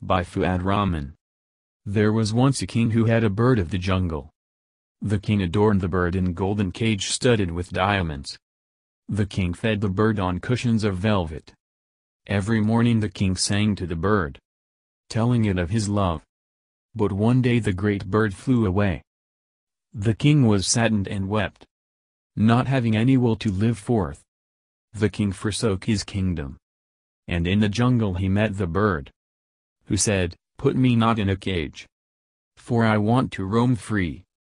by Fuad Rahman. There was once a king who had a bird of the jungle. The king adorned the bird in golden cage studded with diamonds. The king fed the bird on cushions of velvet. Every morning the king sang to the bird, telling it of his love. But one day the great bird flew away. The king was saddened and wept. Not having any will to live forth. The king forsook his kingdom. And in the jungle he met the bird. Who said, Put me not in a cage. For I want to roam free.